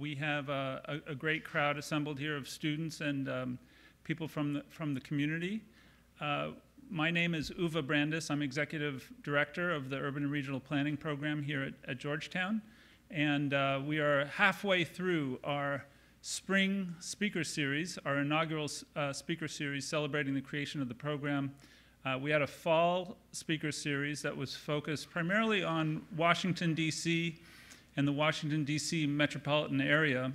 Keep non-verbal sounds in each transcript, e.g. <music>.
we have a, a, a great crowd assembled here of students and um, people from the, from the community. Uh, my name is Uwe Brandes. I'm Executive Director of the Urban and Regional Planning Program here at, at Georgetown. And uh, we are halfway through our spring speaker series, our inaugural uh, speaker series celebrating the creation of the program. Uh, we had a fall speaker series that was focused primarily on Washington, D.C. and the Washington, D.C. metropolitan area.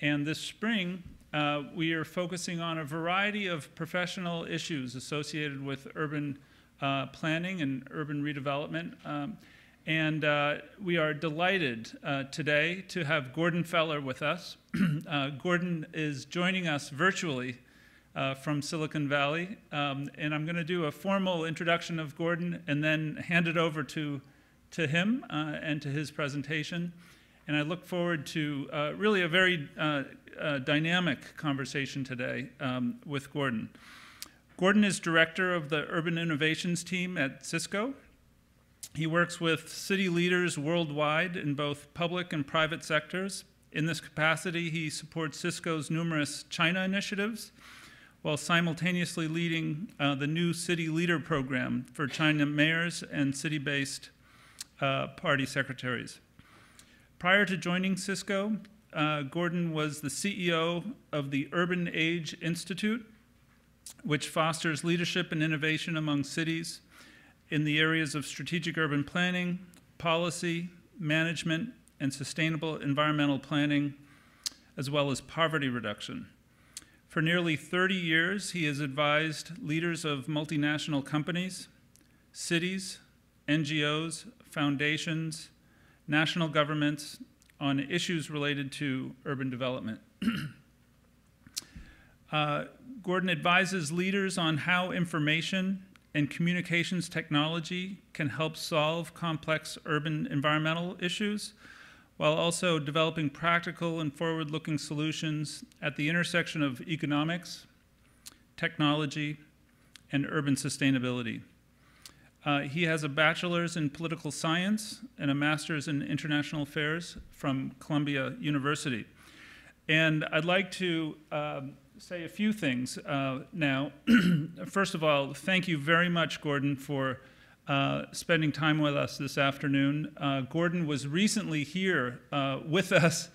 And this spring, uh, we are focusing on a variety of professional issues associated with urban uh, planning and urban redevelopment. Um, and uh, we are delighted uh, today to have Gordon Feller with us. <clears throat> uh, Gordon is joining us virtually uh, from Silicon Valley. Um, and I'm going to do a formal introduction of Gordon and then hand it over to, to him uh, and to his presentation. And I look forward to uh, really a very dynamic conversation today um, with Gordon. Gordon is director of the Urban Innovations team at Cisco. He works with city leaders worldwide in both public and private sectors. In this capacity, he supports Cisco's numerous China initiatives while simultaneously leading uh, the new City Leader program for China mayors and city based uh, party secretaries. Prior to joining Cisco, uh, Gordon was the CEO of the Urban Age Institute, which fosters leadership and innovation among cities in the areas of strategic urban planning, policy, management, and sustainable environmental planning, as well as poverty reduction. For nearly 30 years, he has advised leaders of multinational companies, cities, NGOs, foundations, national governments on issues related to urban development. <clears throat> uh, Gordon advises leaders on how information and communications technology can help solve complex urban environmental issues while also developing practical and forward-looking solutions at the intersection of economics, technology, and urban sustainability. Uh, he has a bachelor's in political science and a master's in international affairs from Columbia University. And I'd like to um, say a few things uh, now. <clears throat> First of all, thank you very much, Gordon, for uh, spending time with us this afternoon. Uh, Gordon was recently here uh, with us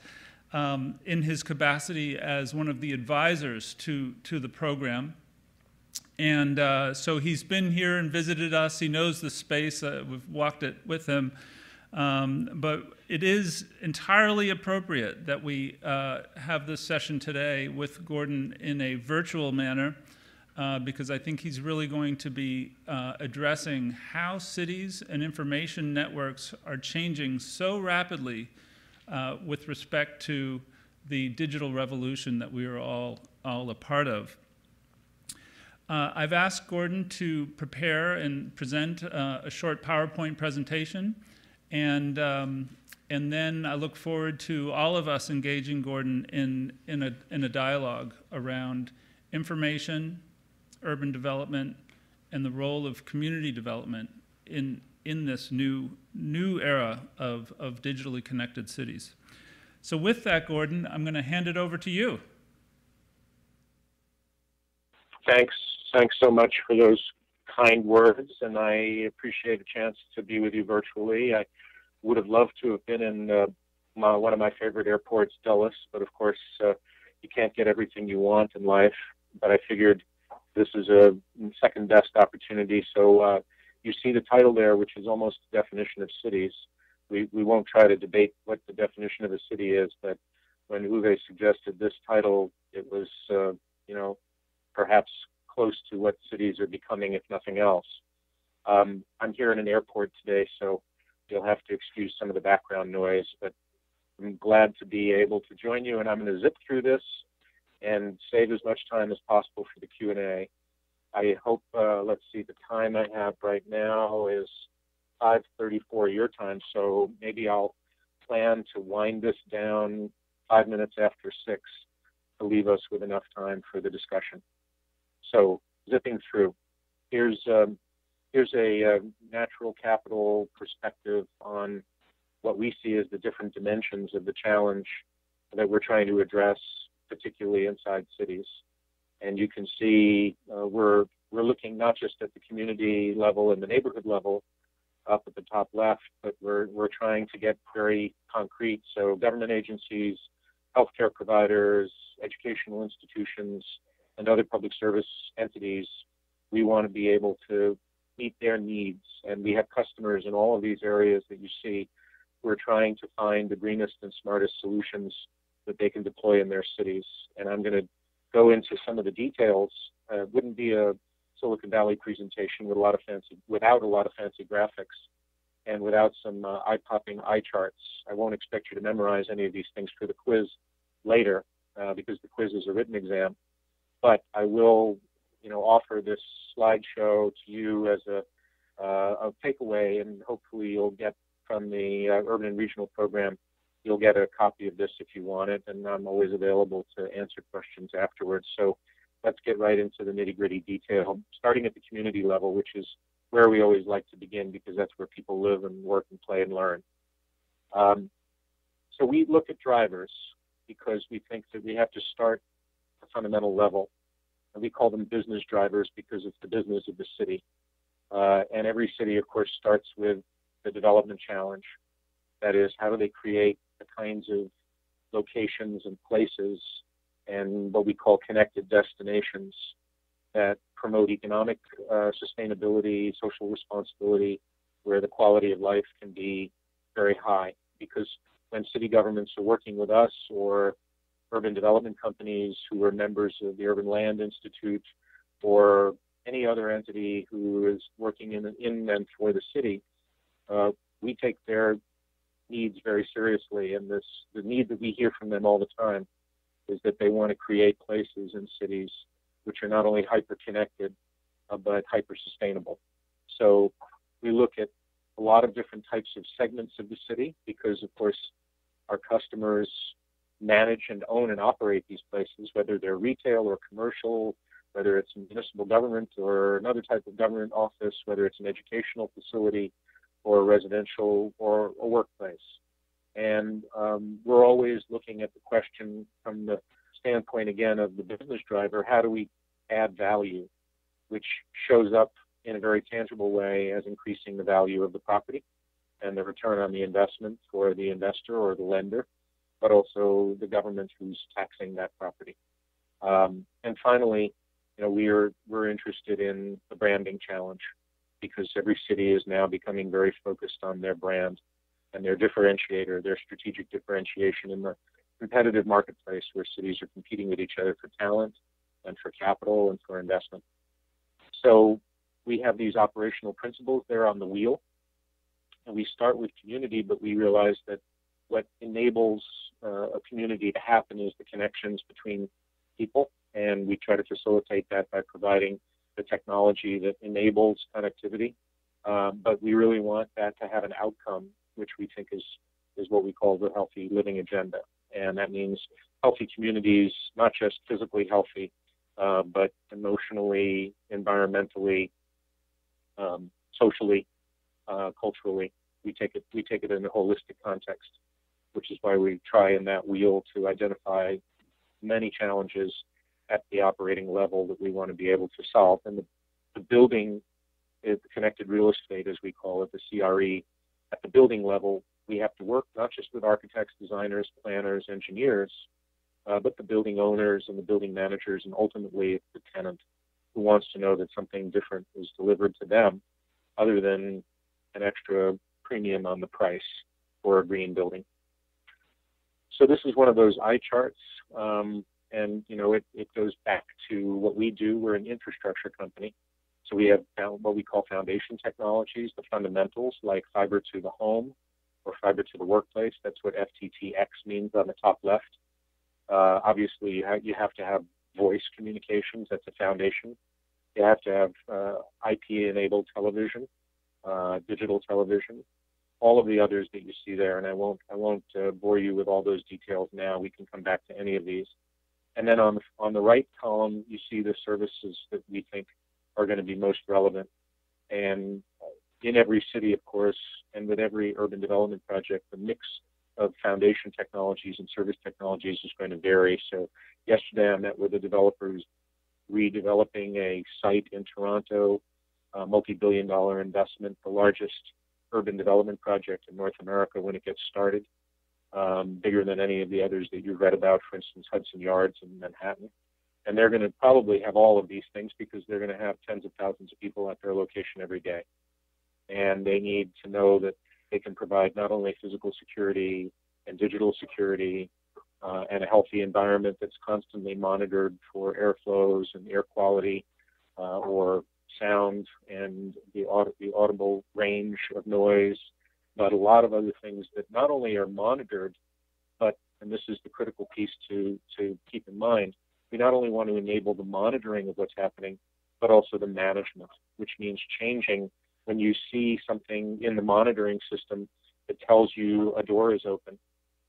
um, in his capacity as one of the advisors to, to the program. And uh, so he's been here and visited us. He knows the space. Uh, we've walked it with him. Um, but it is entirely appropriate that we uh, have this session today with Gordon in a virtual manner uh, because I think he's really going to be uh, addressing how cities and information networks are changing so rapidly uh, with respect to the digital revolution that we are all, all a part of. Uh, I've asked Gordon to prepare and present uh, a short PowerPoint presentation. And, um, and then I look forward to all of us engaging Gordon in, in, a, in a dialogue around information, urban development, and the role of community development in, in this new, new era of, of digitally connected cities. So with that, Gordon, I'm going to hand it over to you. Thanks. Thanks so much for those kind words, and I appreciate a chance to be with you virtually. I would have loved to have been in uh, my, one of my favorite airports, Dulles, but of course, uh, you can't get everything you want in life. But I figured this is a second best opportunity. So uh, you see the title there, which is almost the definition of cities. We, we won't try to debate what the definition of a city is, but when Uwe suggested this title, it was, uh, you know, perhaps close to what cities are becoming, if nothing else. Um, I'm here in an airport today, so you'll have to excuse some of the background noise, but I'm glad to be able to join you, and I'm going to zip through this and save as much time as possible for the Q&A. I hope, uh, let's see, the time I have right now is 5.34 your time, so maybe I'll plan to wind this down five minutes after 6 to leave us with enough time for the discussion. So zipping through, here's um, here's a uh, natural capital perspective on what we see as the different dimensions of the challenge that we're trying to address, particularly inside cities. And you can see uh, we're we're looking not just at the community level and the neighborhood level up at the top left, but we're we're trying to get very concrete. So government agencies, healthcare providers, educational institutions, and other public service entities, we want to be able to meet their needs. And we have customers in all of these areas that you see. We're trying to find the greenest and smartest solutions that they can deploy in their cities. And I'm going to go into some of the details. Uh, it wouldn't be a Silicon Valley presentation with a lot of fancy, without a lot of fancy graphics and without some uh, eye-popping eye charts. I won't expect you to memorize any of these things for the quiz later uh, because the quiz is a written exam. But I will, you know, offer this slideshow to you as a, uh, a takeaway, and hopefully you'll get from the uh, Urban and Regional Program you'll get a copy of this if you want it, and I'm always available to answer questions afterwards. So let's get right into the nitty gritty detail, starting at the community level, which is where we always like to begin because that's where people live and work and play and learn. Um, so we look at drivers because we think that we have to start a fundamental level. And we call them business drivers because it's the business of the city. Uh, and every city, of course, starts with the development challenge. That is, how do they create the kinds of locations and places and what we call connected destinations that promote economic uh, sustainability, social responsibility, where the quality of life can be very high. Because when city governments are working with us or urban development companies who are members of the Urban Land Institute or any other entity who is working in, in and for the city, uh, we take their needs very seriously, and this the need that we hear from them all the time is that they want to create places and cities which are not only hyper connected uh, but hyper sustainable. So we look at a lot of different types of segments of the city because, of course, our customers manage and own and operate these places, whether they're retail or commercial, whether it's municipal government or another type of government office, whether it's an educational facility, or a residential or a workplace. And um, we're always looking at the question from the standpoint, again, of the business driver how do we add value, which shows up in a very tangible way as increasing the value of the property and the return on the investment for the investor or the lender, but also the government who's taxing that property. Um, and finally, you know, we're we're interested in the branding challenge because every city is now becoming very focused on their brand and their differentiator, their strategic differentiation in the competitive marketplace where cities are competing with each other for talent and for capital and for investment. So we have these operational principles there on the wheel. And we start with community, but we realize that what enables uh, a community to happen is the connections between people. And we try to facilitate that by providing the technology that enables connectivity. Um, but we really want that to have an outcome, which we think is is what we call the healthy living agenda, and that means healthy communities, not just physically healthy, uh, but emotionally, environmentally, um, socially, uh, culturally. We take it we take it in a holistic context, which is why we try in that wheel to identify many challenges at the operating level that we want to be able to solve. And the, the building, the connected real estate, as we call it, the CRE, at the building level, we have to work not just with architects, designers, planners, engineers, uh, but the building owners and the building managers, and ultimately the tenant who wants to know that something different is delivered to them other than an extra premium on the price for a green building. So this is one of those eye charts. Um, and you know it, it goes back to what we do. We're an infrastructure company, so we have what we call foundation technologies, the fundamentals like fiber to the home or fiber to the workplace. That's what FTTX means on the top left. Uh, obviously, you have, to have voice communications. That's a foundation. You have to have uh, IP-enabled television, uh, digital television, all of the others that you see there. And I won't I won't uh, bore you with all those details now. We can come back to any of these. And then on the, on the right column, you see the services that we think are going to be most relevant. And in every city, of course, and with every urban development project, the mix of foundation technologies and service technologies is going to vary. So yesterday I met with a developer who's redeveloping a site in Toronto, a multi-billion dollar investment, the largest urban development project in North America when it gets started, um, bigger than any of the others that you've read about, for instance, Hudson Yards in Manhattan. And they're going to probably have all of these things because they're going to have tens of thousands of people at their location every day. And they need to know that they can provide not only physical security and digital security uh, and a healthy environment that's constantly monitored for airflows and air quality uh, or sound and the, aud- the audible range of noise, but a lot of other things that not only are monitored, but, and this is the critical piece to, to keep in mind, we not only want to enable the monitoring of what's happening, but also the management, which means changing. When you see something in the monitoring system that tells you a door is open,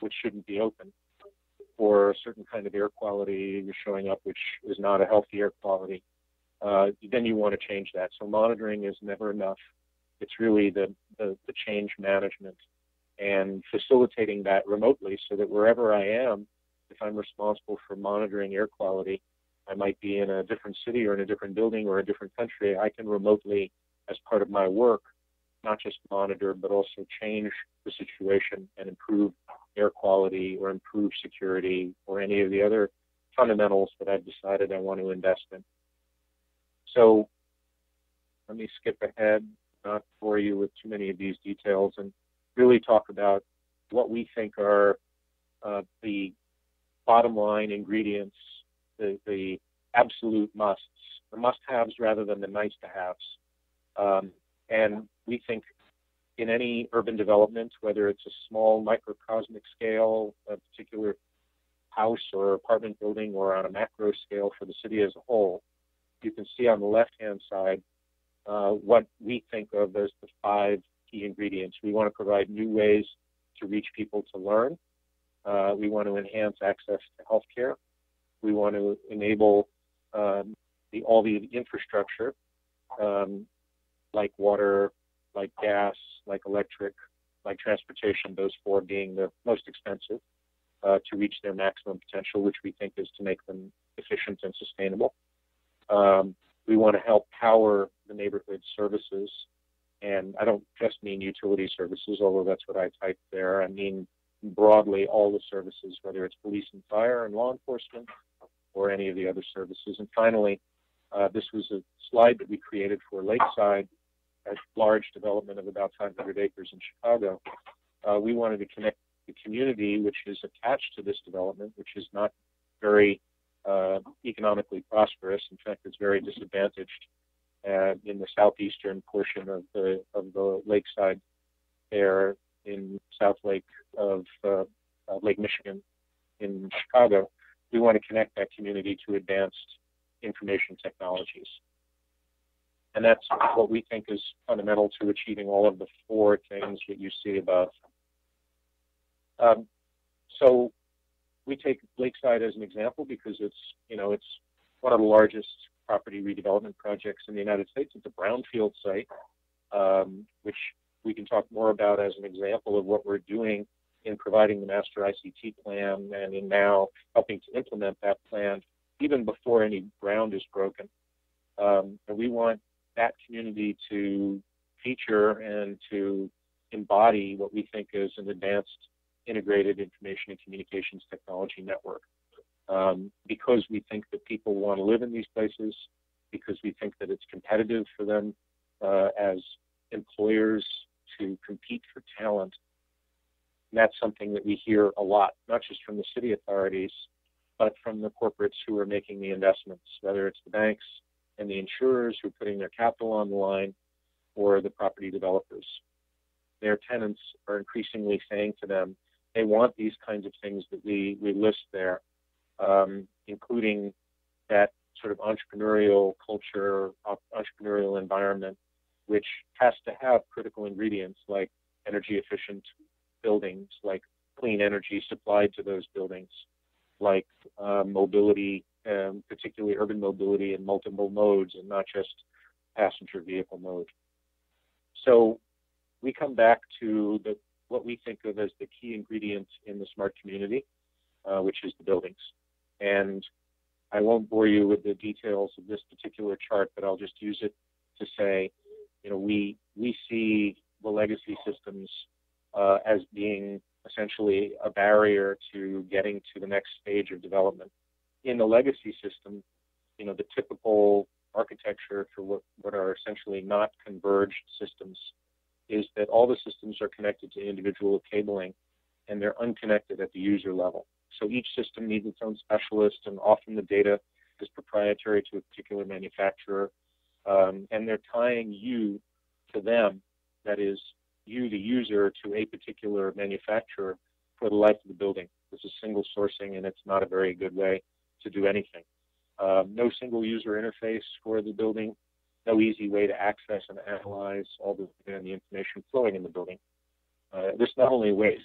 which shouldn't be open, or a certain kind of air quality is showing up, which is not a healthy air quality, uh, then you want to change that. So monitoring is never enough. It's really the, the, the change management and facilitating that remotely so that wherever I am, if I'm responsible for monitoring air quality, I might be in a different city or in a different building or a different country, I can remotely, as part of my work, not just monitor, but also change the situation and improve air quality or improve security or any of the other fundamentals that I've decided I want to invest in. So let me skip ahead, not bore you with too many of these details, and really talk about what we think are uh, the bottom line ingredients, the, the absolute musts, the must haves rather than the nice to haves. Um, and we think in any urban development, whether it's a small microcosmic scale, a particular house or apartment building, or on a macro scale for the city as a whole, you can see on the left-hand side uh, what we think of as the five key ingredients. We want to provide new ways to reach people to learn. Uh, we want to enhance access to healthcare. We want to enable um, the, all the infrastructure, um, like water, like gas, like electric, like transportation, those four being the most expensive, uh, to reach their maximum potential, which we think is to make them efficient and sustainable. Um, we want to help power the neighborhood services. And I don't just mean utility services, although that's what I typed there. I mean broadly all the services, whether it's police and fire and law enforcement or any of the other services. And finally, uh, this was a slide that we created for Lakeside, a large development of about 500 acres in Chicago. Uh, we wanted to connect the community, which is attached to this development, which is not very uh, economically prosperous. In fact, it's very disadvantaged uh, in the southeastern portion of the of the lakeside there in South Lake of uh, Lake Michigan in Chicago. We want to connect that community to advanced information technologies. And that's what we think is fundamental to achieving all of the four things that you see above. Um, so we take Lakeside as an example because it's, you know, it's one of the largest property redevelopment projects in the United States. It's a brownfield site, um, which we can talk more about as an example of what we're doing in providing the master ICT plan and in now helping to implement that plan even before any ground is broken. Um, and we want that community to feature and to embody what we think is an advanced integrated information and communications technology network. Um, because we think that people want to live in these places, because we think that it's competitive for them uh, as employers to compete for talent. And that's something that we hear a lot, not just from the city authorities, but from the corporates who are making the investments, whether it's the banks and the insurers who are putting their capital on the line or the property developers. Their tenants are increasingly saying to them, they want these kinds of things that we, we list there, um, including that sort of entrepreneurial culture, entrepreneurial environment, which has to have critical ingredients like energy efficient buildings, like clean energy supplied to those buildings, like uh, mobility, um, particularly urban mobility in multiple modes and not just passenger vehicle mode. So we come back to the what we think of as the key ingredient in the smart community, uh, which is the buildings. And I won't bore you with the details of this particular chart, but I'll just use it to say, you know, we we see the legacy systems uh, as being essentially a barrier to getting to the next stage of development. In the legacy system, you know, the typical architecture for what, what are essentially not converged systems is that all the systems are connected to individual cabling and they're unconnected at the user level. So each system needs its own specialist, and often the data is proprietary to a particular manufacturer. Um, and they're tying you to them, that is, you, the user, to a particular manufacturer for the life of the building. This is single sourcing, and it's not a very good way to do anything. Um, no single user interface for the building, no easy way to access and analyze all the, and the information flowing in the building. Uh, this not only wastes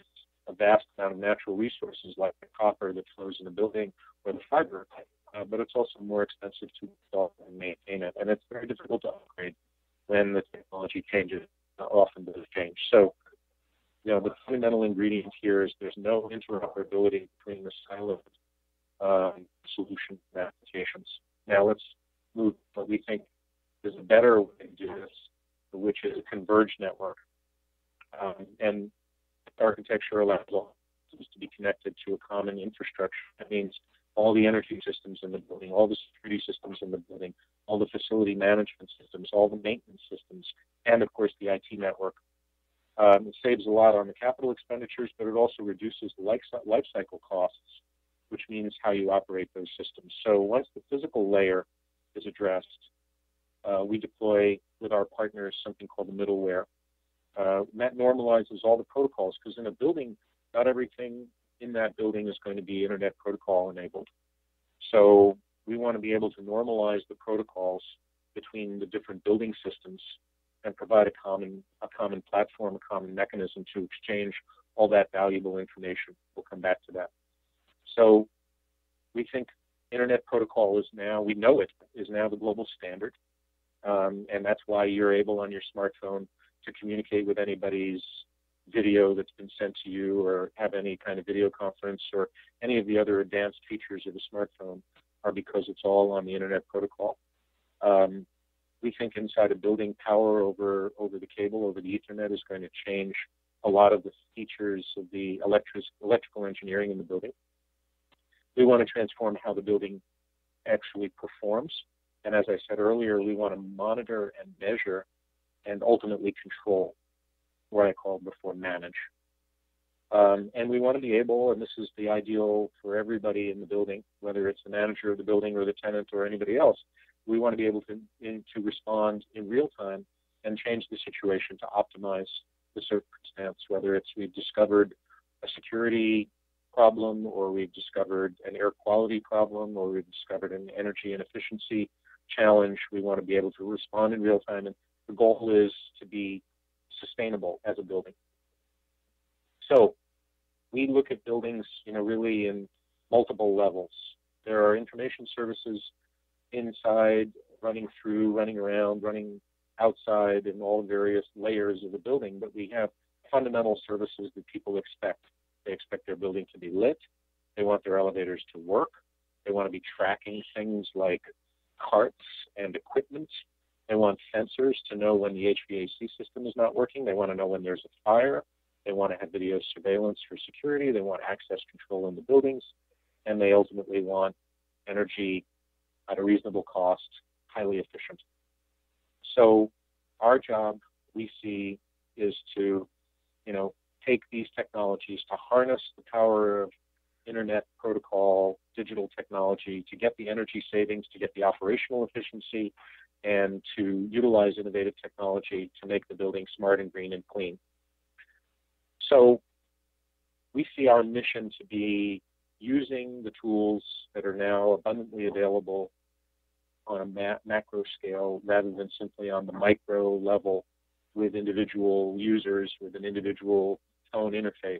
a vast amount of natural resources like the copper that flows in the building or the fiber, uh, but it's also more expensive to install and maintain it. And it's very difficult to upgrade when the technology changes, uh, often does change. So, you know, the fundamental ingredient here is there's no interoperability between the siloed um, solution applications. Now let's move what we think is a better way to do this, which is a converged network. Um, and architecture allows all systems to be connected to a common infrastructure. That means all the energy systems in the building, all the security systems in the building, all the facility management systems, all the maintenance systems, and of course the IT network. Um, it saves a lot on the capital expenditures, but it also reduces the life cycle costs, which means how you operate those systems. So once the physical layer is addressed, uh, we deploy with our partners something called the middleware, uh, that normalizes all the protocols because in a building, not everything in that building is going to be Internet Protocol enabled. So we want to be able to normalize the protocols between the different building systems and provide a common a common platform, a common mechanism to exchange all that valuable information. We'll come back to that. So we think Internet Protocol is now, we know it, is now the global standard. Um, and that's why you're able on your smartphone to communicate with anybody's video that's been sent to you or have any kind of video conference or any of the other advanced features of the smartphone are because it's all on the internet protocol. Um, we think inside a building power over over the cable over the ethernet is going to change a lot of the features of the electric, electrical engineering in the building. We want to transform how the building actually performs. And as I said earlier, we want to monitor and measure and ultimately control, what I called before manage. Um, and we want to be able, and this is the ideal for everybody in the building, whether it's the manager of the building or the tenant or anybody else, we want to be able to, in, to respond in real time and change the situation to optimize the circumstance, whether it's we've discovered a security problem or we've discovered an air quality problem or we've discovered an energy inefficiency efficiency challenge. We want to be able to respond in real time and the goal is to be sustainable as a building. So we look at buildings, you know, really in multiple levels. There are information services inside, running through, running around, running outside in all the various layers of the building, but we have fundamental services that people expect. They expect their building to be lit. They want their elevators to work. They want to be tracking things like carts and equipment they want sensors to know when the HVAC system is not working. They want to know when there's a fire. They want to have video surveillance for security. They want access control in the buildings. And they ultimately want energy at a reasonable cost, highly efficient. So our job we see is to, you know, take these technologies to harness the power of internet protocol, digital technology to get the energy savings, to get the operational efficiency, and to utilize innovative technology to make the building smart and green and clean. So we see our mission to be using the tools that are now abundantly available on a ma- macro scale rather than simply on the micro level with individual users with an individual phone interface.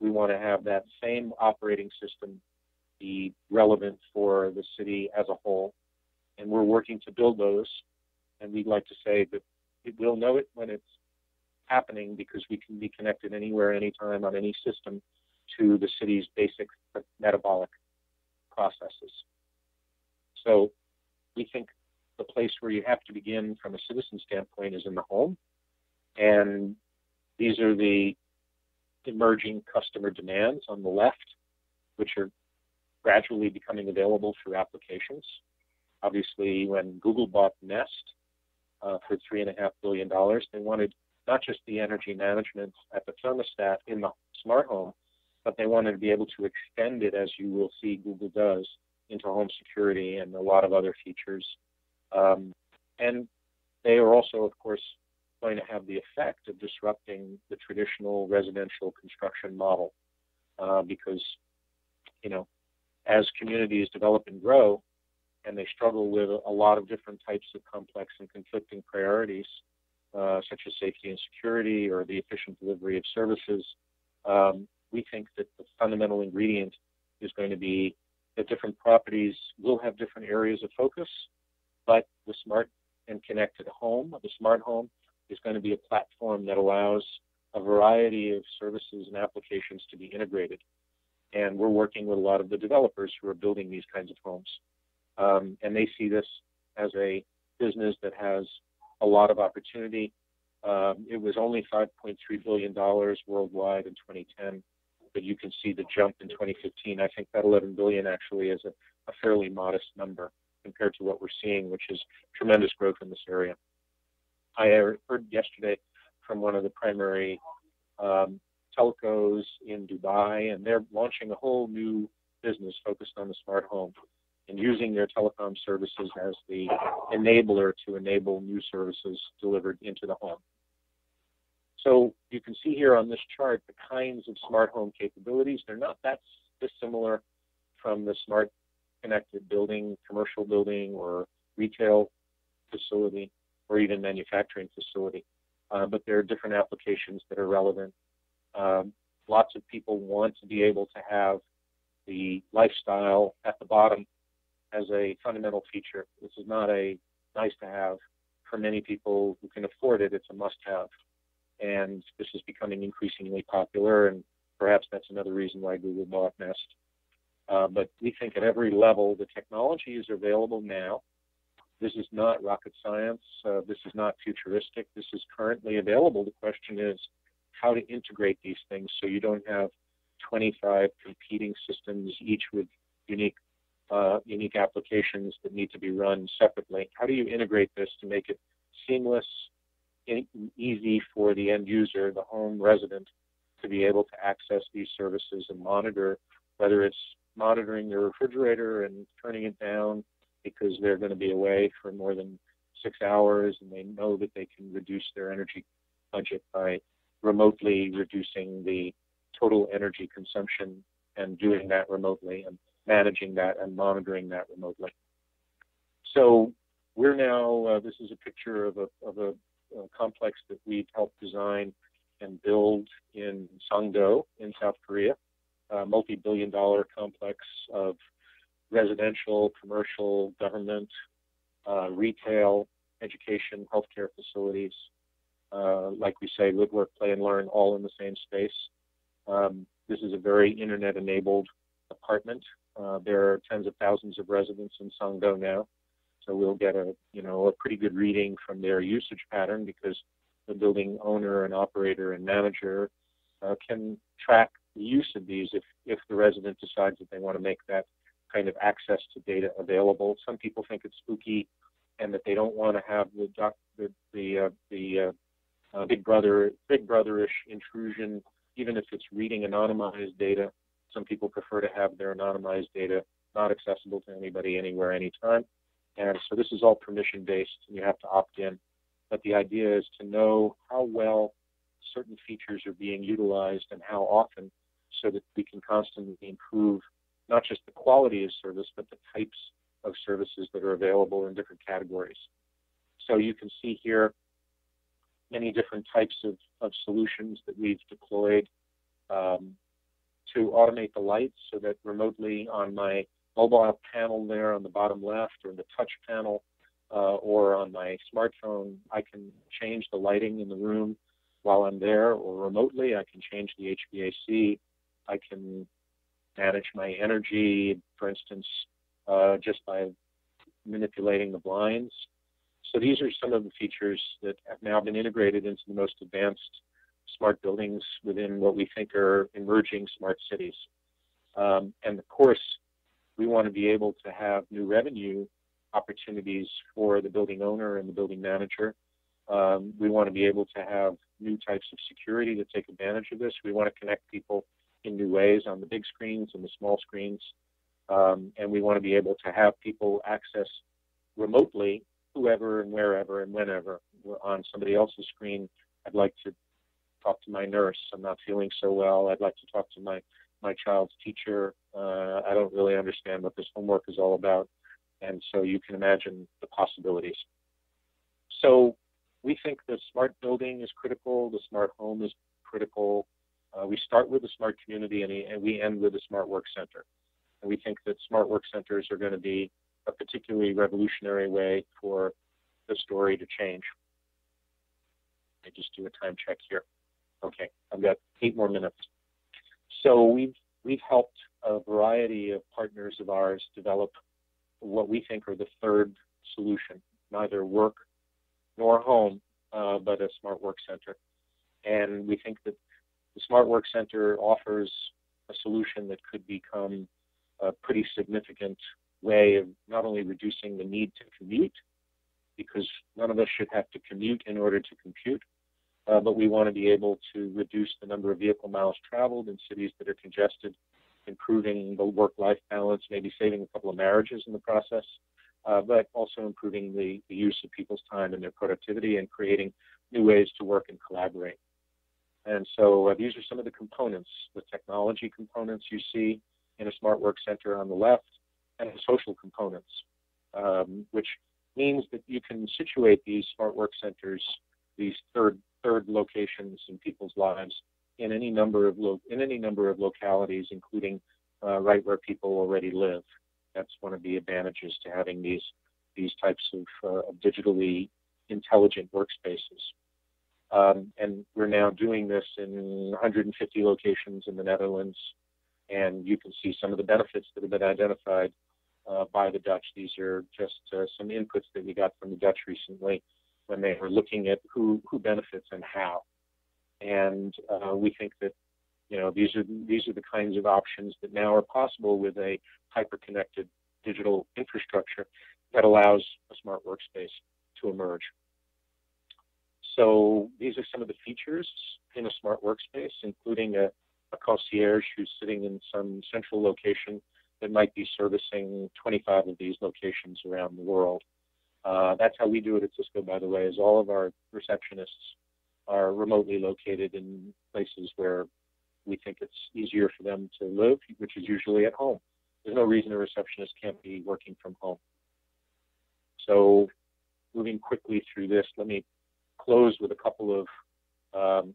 We want to have that same operating system be relevant for the city as a whole and we're working to build those. And we'd like to say that it will know it when it's happening because we can be connected anywhere, anytime, on any system to the city's basic metabolic processes. So we think the place where you have to begin from a citizen standpoint is in the home. And these are the emerging customer demands on the left, which are gradually becoming available through applications. Obviously, when Google bought Nest uh, for $3.5 billion, they wanted not just the energy management at the thermostat in the smart home, but they wanted to be able to extend it, as you will see Google does, into home security and a lot of other features. Um, and they are also, of course, going to have the effect of disrupting the traditional residential construction model uh, because, you know, as communities develop and grow and they struggle with a lot of different types of complex and conflicting priorities, uh, such as safety and security or the efficient delivery of services, um, we think that the fundamental ingredient is going to be that different properties will have different areas of focus, but the smart and connected home, the smart home, is going to be a platform that allows a variety of services and applications to be integrated. And we're working with a lot of the developers who are building these kinds of homes. Um, and they see this as a business that has a lot of opportunity. Um, it was only $5.3 billion worldwide in 2010, but you can see the jump in 2015. I think that 11 billion actually is a, a fairly modest number compared to what we're seeing, which is tremendous growth in this area. I heard yesterday from one of the primary um, telcos in Dubai, and they're launching a whole new business focused on the smart home and using their telecom services as the enabler to enable new services delivered into the home. So you can see here on this chart the kinds of smart home capabilities. They're not that dissimilar from the smart connected building, commercial building, or retail facility or even manufacturing facility. Uh, but there are different applications that are relevant. Um, lots of people want to be able to have the lifestyle at the bottom as a fundamental feature. This is not a nice to have. For many people who can afford it, it's a must have. And this is becoming increasingly popular, and perhaps that's another reason why Google bought Nest. Uh, but we think at every level, the technology is available now this is not rocket science. Uh, this is not futuristic. This is currently available. The question is how to integrate these things so you don't have 25 competing systems, each with unique uh, unique applications that need to be run separately. How do you integrate this to make it seamless, and easy for the end user, the home resident, to be able to access these services and monitor whether it's monitoring your refrigerator and turning it down because they're going to be away for more than six hours and they know that they can reduce their energy budget by remotely reducing the total energy consumption and doing that remotely and managing that and monitoring that remotely. So we're now, uh, this is a picture of a, of a, a complex that we've helped design and build in Songdo in South Korea, a multi-billion dollar complex of residential, commercial, government, uh, retail, education, healthcare facilities. Uh, like we say, live, work, play, and learn all in the same space. Um, this is a very internet-enabled apartment. Uh, there are tens of thousands of residents in Songdo now, so we'll get a you know a pretty good reading from their usage pattern because the building owner and operator and manager uh, can track the use of these if if the resident decides that they want to make that kind of access to data available. Some people think it's spooky and that they don't want to have the doc, the the, uh, the uh, uh, Big Brother Big Brotherish intrusion, even if it's reading anonymized data. Some people prefer to have their anonymized data not accessible to anybody anywhere anytime. And so this is all permission based and you have to opt in. But the idea is to know how well certain features are being utilized and how often so that we can constantly improve not just the quality of service, but the types of services that are available in different categories. So you can see here many different types of, of solutions that we've deployed um, to automate the lights so that remotely on my mobile panel there on the bottom left or in the touch panel uh, or on my smartphone, I can change the lighting in the room while I'm there or remotely. I can change the HVAC. I can manage my energy, for instance, uh, just by manipulating the blinds. So these are some of the features that have now been integrated into the most advanced smart buildings within what we think are emerging smart cities. Um, and of course, we want to be able to have new revenue opportunities for the building owner and the building manager. Um, we want to be able to have new types of security to take advantage of this. We want to connect people in new ways on the big screens and the small screens. Um, and we want to be able to have people access remotely whoever and wherever and whenever we're on somebody else's screen. I'd like to talk to my nurse. I'm not feeling so well. I'd like to talk to my my child's teacher. Uh, I don't really understand what this homework is all about, and so you can imagine the possibilities. So we think the smart building is critical. The smart home is critical. Uh, we start with the smart community and, and we end with the smart work center. And we think that smart work centers are going to be a particularly revolutionary way for the story to change. I just do a time check here. Okay, I've got eight more minutes. So we've we've helped a variety of partners of ours develop what we think are the third solution, neither work nor home, uh, but a smart work center. And we think that the smart work center offers a solution that could become a pretty significant way of not only reducing the need to commute, because none of us should have to commute in order to compute, uh, but we want to be able to reduce the number of vehicle miles traveled in cities that are congested, improving the work-life balance, maybe saving a couple of marriages in the process, uh, but also improving the, the, use of people's time and their productivity and creating new ways to work and collaborate. And so uh, these are some of the components, the technology components you see in a smart work center on the left, and the social components, um, which means that you can situate these smart work centers, these third third locations in people's lives, in any number of lo- in any number of localities, including uh, right where people already live. That's one of the advantages to having these these types of, uh, of digitally intelligent workspaces. Um, and we're now doing this in 150 locations in the Netherlands, and you can see some of the benefits that have been identified uh, by the Dutch. These are just uh, some inputs that we got from the Dutch recently when they were looking at who who benefits and how. And uh, we think that you know these are these are the kinds of options that now are possible with a hyper-connected digital infrastructure that allows a smart workspace to emerge. So these are some of the features in a smart workspace, including a, a concierge who's sitting in some central location that might be servicing 25 of these locations around the world. Uh, that's how we do it at Cisco, by the way, is all of our receptionists are remotely located in places where we think it's easier for them to live, which is usually at home. There's no reason a receptionist can't be working from home. So moving quickly through this, let me close with a couple of um,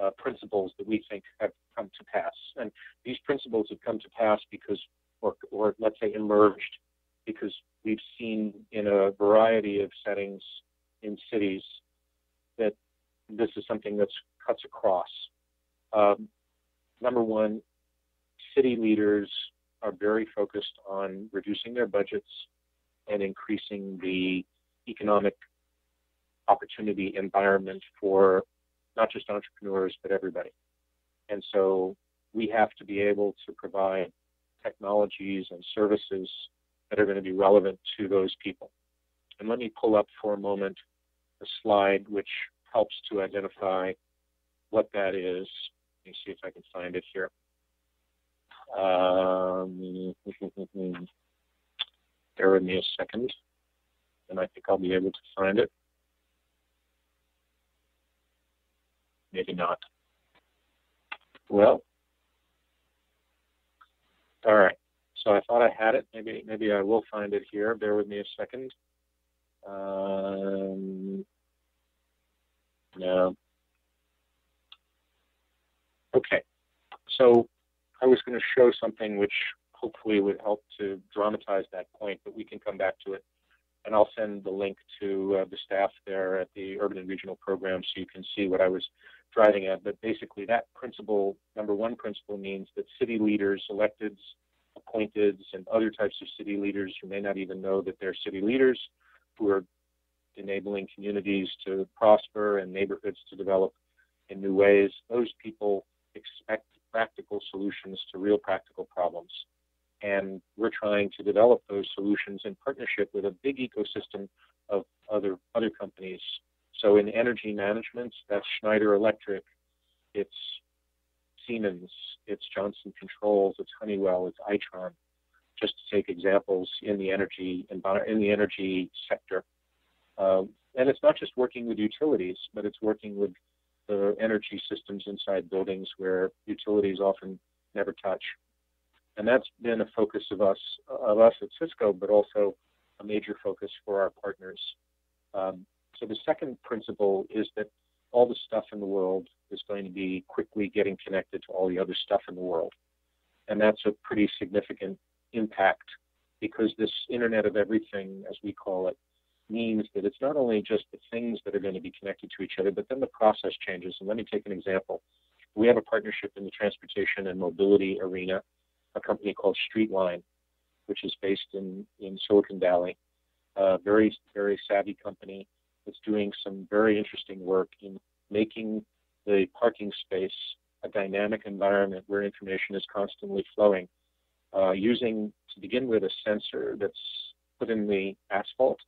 uh, principles that we think have come to pass. And these principles have come to pass because, or, or let's say emerged, because we've seen in a variety of settings in cities that this is something that cuts across. Um, number one, city leaders are very focused on reducing their budgets and increasing the economic opportunity environment for not just entrepreneurs, but everybody. And so we have to be able to provide technologies and services that are going to be relevant to those people. And let me pull up for a moment a slide which helps to identify what that is. Let me see if I can find it here. Um, <laughs> bear with me a second, and I think I'll be able to find it. Maybe not. Well, all right. So I thought I had it. Maybe maybe I will find it here. Bear with me a second. Um, no. Okay. So I was going to show something which hopefully would help to dramatize that point, but we can come back to it and I'll send the link to uh, the staff there at the Urban and Regional Program so you can see what I was driving at. But basically, that principle, number one principle, means that city leaders, electeds, appointeds, and other types of city leaders who may not even know that they're city leaders, who are enabling communities to prosper and neighborhoods to develop in new ways, those people expect practical solutions to real practical problems. And we're trying to develop those solutions in partnership with a big ecosystem of other other companies. So in energy management, that's Schneider Electric, it's Siemens, it's Johnson Controls, it's Honeywell, it's Itron, just to take examples in the energy in the energy sector. Uh, and it's not just working with utilities, but it's working with the energy systems inside buildings where utilities often never touch. And that's been a focus of us of us at Cisco, but also a major focus for our partners. Um, so the second principle is that all the stuff in the world is going to be quickly getting connected to all the other stuff in the world. And that's a pretty significant impact because this Internet of Everything, as we call it, means that it's not only just the things that are going to be connected to each other, but then the process changes. And let me take an example. We have a partnership in the transportation and mobility arena, a company called Streetline, which is based in, in Silicon Valley. A very, very savvy company that's doing some very interesting work in making the parking space a dynamic environment where information is constantly flowing. Uh, using, to begin with, a sensor that's put in the asphalt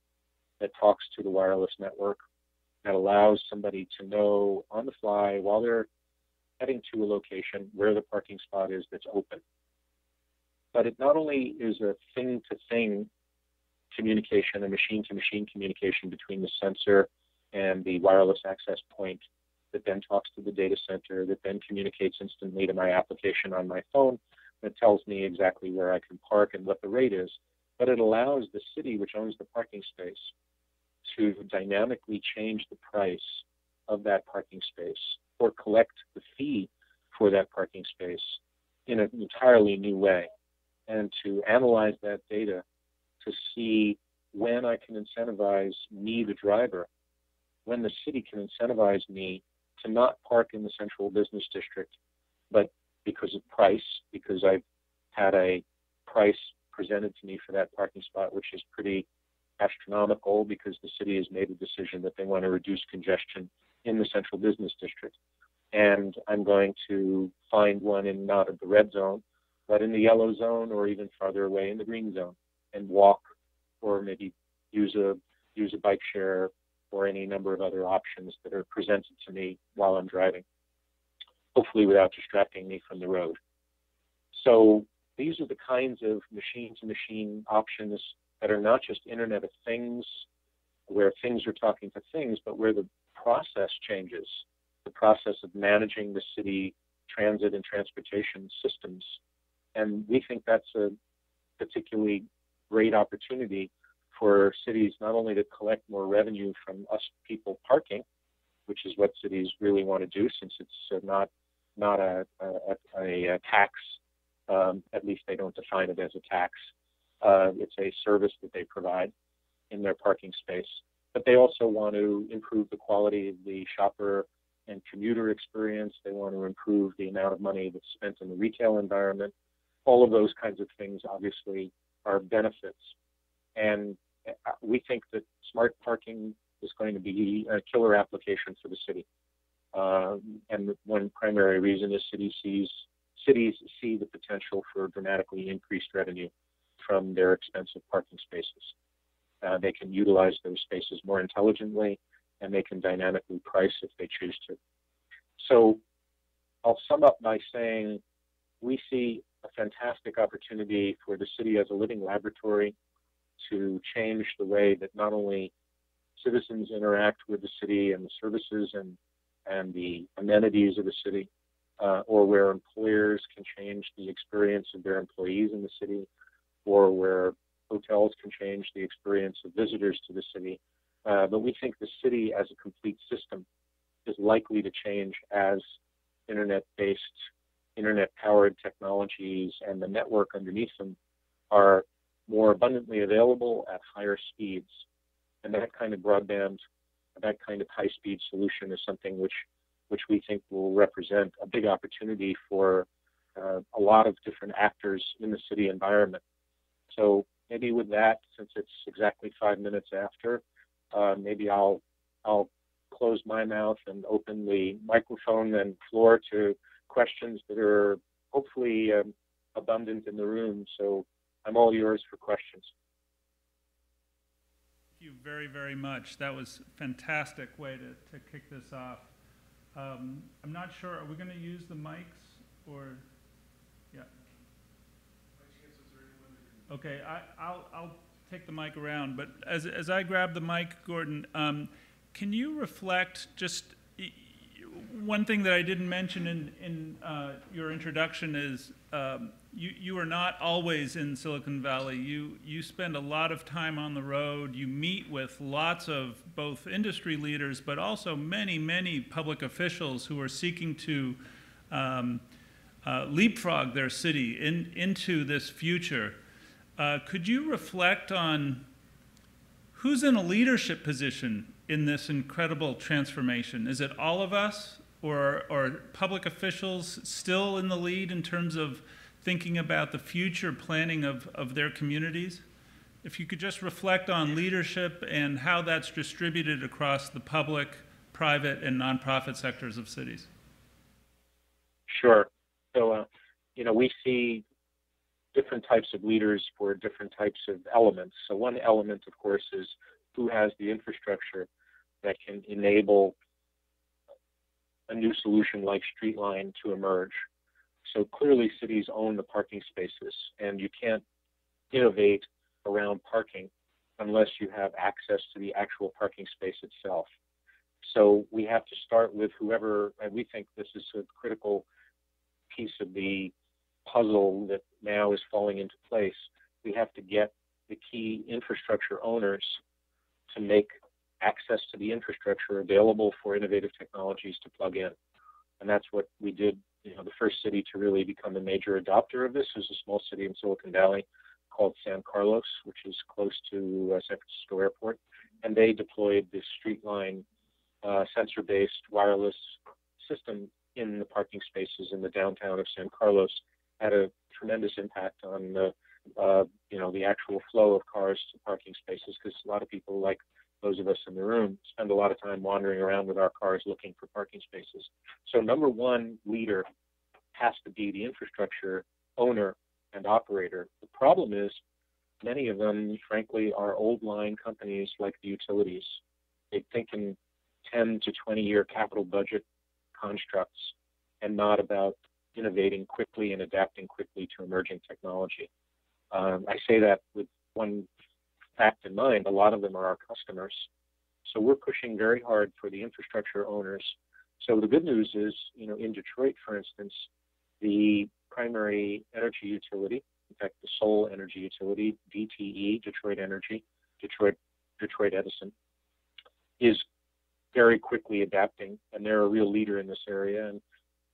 that talks to the wireless network that allows somebody to know on the fly while they're heading to a location where the parking spot is that's open. But it not only is a thing to thing communication, a machine to machine communication between the sensor and the wireless access point that then talks to the data center, that then communicates instantly to my application on my phone that tells me exactly where I can park and what the rate is. But it allows the city, which owns the parking space, to dynamically change the price of that parking space or collect the fee for that parking space in an entirely new way and to analyze that data to see when I can incentivize me, the driver, when the city can incentivize me to not park in the central business district, but because of price, because I've had a price presented to me for that parking spot, which is pretty astronomical because the city has made a decision that they want to reduce congestion in the central business district. And I'm going to find one in not in the red zone, but in the yellow zone or even farther away in the green zone and walk or maybe use a use a bike share or any number of other options that are presented to me while I'm driving, hopefully without distracting me from the road. So these are the kinds of machine to machine options that are not just Internet of Things, where things are talking to things, but where the process changes, the process of managing the city transit and transportation systems. And we think that's a particularly great opportunity for cities not only to collect more revenue from us people parking, which is what cities really want to do since it's not not a, a, a, a tax. Um, at least they don't define it as a tax. Uh, it's a service that they provide in their parking space. But they also want to improve the quality of the shopper and commuter experience. They want to improve the amount of money that's spent in the retail environment. All of those kinds of things obviously are benefits. And uh, we think that smart parking is going to be a killer application for the city. Uh, and one primary reason is city sees, cities see the potential for dramatically increased revenue from their expensive parking spaces. Uh, they can utilize those spaces more intelligently and they can dynamically price if they choose to. So I'll sum up by saying we see a fantastic opportunity for the city as a living laboratory to change the way that not only citizens interact with the city and the services and, and the amenities of the city, uh, or where employers can change the experience of their employees in the city, or where hotels can change the experience of visitors to the city. Uh, but we think the city as a complete system is likely to change as internet-based, internet-powered technologies and the network underneath them are more abundantly available at higher speeds. And that kind of broadband, that kind of high-speed solution is something which, which we think will represent a big opportunity for uh, a lot of different actors in the city environment. So maybe with that, since it's exactly five minutes after, uh, maybe I'll I'll close my mouth and open the microphone and floor to questions that are hopefully um, abundant in the room. So I'm all yours for questions. Thank you very, very much. That was a fantastic way to, to kick this off. Um, I'm not sure, are we going to use the mics or, yeah? Okay, I, I'll, I'll take the mic around, but as, as I grab the mic, Gordon, um, can you reflect just one thing that I didn't mention in, in uh, your introduction is um, you, you are not always in Silicon Valley. You, you spend a lot of time on the road. You meet with lots of both industry leaders, but also many, many public officials who are seeking to um, uh, leapfrog their city in, into this future. Uh, could you reflect on who's in a leadership position in this incredible transformation? Is it all of us, or are public officials still in the lead in terms of thinking about the future planning of, of their communities? If you could just reflect on leadership and how that's distributed across the public, private, and nonprofit sectors of cities. Sure. So, uh, you know, we see different types of leaders for different types of elements. So, one element, of course, is who has the infrastructure that can enable a new solution like Streetline to emerge. So, clearly, cities own the parking spaces, and you can't innovate around parking unless you have access to the actual parking space itself. So, we have to start with whoever, and we think this is a critical piece of the puzzle that now is falling into place. We have to get the key infrastructure owners to make access to the infrastructure available for innovative technologies to plug in. And that's what we did. You know, the first city to really become a major adopter of this is a small city in Silicon Valley called San Carlos, which is close to uh, San Francisco Airport. And they deployed this Streetline uh, sensor-based wireless system in the parking spaces in the downtown of San Carlos had a tremendous impact on the uh, you know the actual flow of cars to parking spaces because a lot of people like those of us in the room spend a lot of time wandering around with our cars looking for parking spaces. So number one leader has to be the infrastructure owner and operator. The problem is many of them, frankly, are old line companies like the utilities. They think in 10 to 20 year capital budget constructs and not about innovating quickly and adapting quickly to emerging technology. Um, I say that with one fact in mind, a lot of them are our customers. So we're pushing very hard for the infrastructure owners. So the good news is, you know, in Detroit, for instance, the primary energy utility, in fact, the sole energy utility, DTE, Detroit Energy, Detroit, Detroit Edison, is very quickly adapting, and they're a real leader in this area. And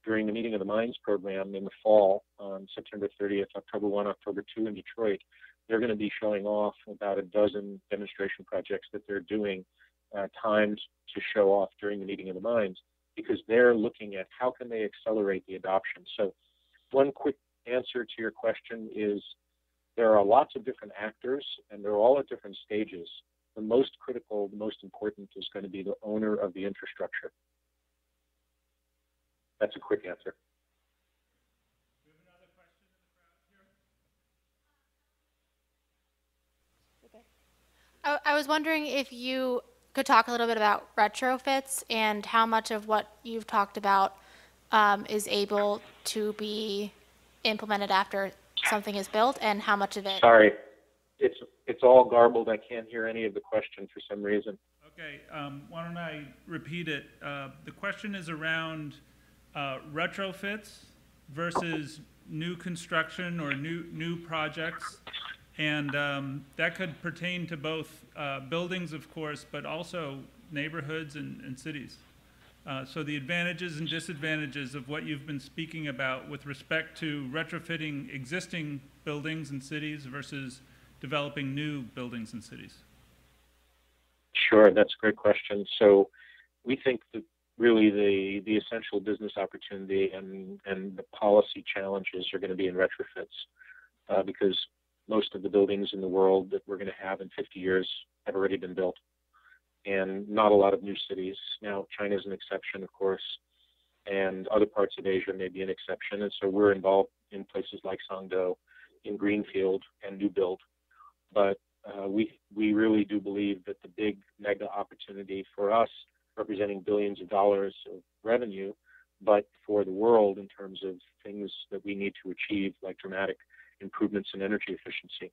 during the Meeting of the Minds program in the fall, on September 30th, October 1, October 2 in Detroit, they're going to be showing off about a dozen demonstration projects that they're doing, uh, timed to show off during the Meeting of the Minds, because they're looking at how can they accelerate the adoption. So, one quick answer to your question is there are lots of different actors, and they're all at different stages the most critical, the most important is going to be the owner of the infrastructure. That's a quick answer. I, I was wondering if you could talk a little bit about retrofits and how much of what you've talked about um, is able to be implemented after something is built, and how much of it. Sorry, it's it's all garbled. I can't hear any of the question for some reason. Okay, um, why don't I repeat it? Uh, the question is around uh, retrofits versus new construction or new new projects, and um, that could pertain to both uh, buildings, of course, but also neighborhoods and, and cities. Uh, so the advantages and disadvantages of what you've been speaking about with respect to retrofitting existing buildings and cities versus developing new buildings and cities. Sure, that's a great question. So we think that really the, the essential business opportunity and, and the policy challenges are going to be in retrofits uh, because most of the buildings in the world that we're going to have in 50 years have already been built and not a lot of new cities. Now, China is an exception, of course, and other parts of Asia may be an exception. And so we're involved in places like Songdo, in Greenfield, and New Build. But uh, we we really do believe that the big mega opportunity for us, representing billions of dollars of revenue, but for the world in terms of things that we need to achieve, like dramatic improvements in energy efficiency,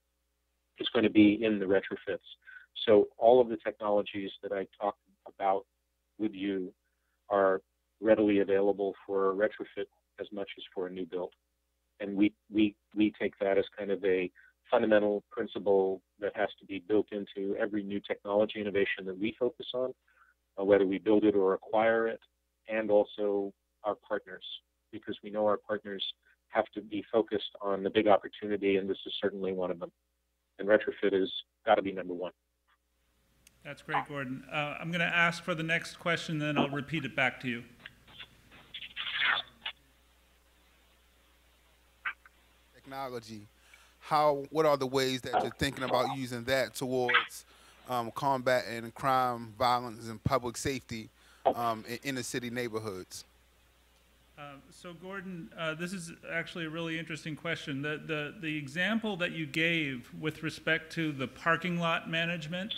is going to be in the retrofits. So all of the technologies that I talked about with you are readily available for a retrofit as much as for a new build. And we, we, we take that as kind of a fundamental principle that has to be built into every new technology innovation that we focus on, uh, whether we build it or acquire it, and also our partners, because we know our partners have to be focused on the big opportunity, and this is certainly one of them. And retrofit has got to be number one. That's great, Gordon. Uh, I'm going to ask for the next question, then I'll repeat it back to you. Technology, how, what are the ways that you're thinking about using that towards um, combating crime, violence, and public safety um, in inner city neighborhoods? Uh, so, Gordon, uh, this is actually a really interesting question. The, the, the example that you gave with respect to the parking lot management,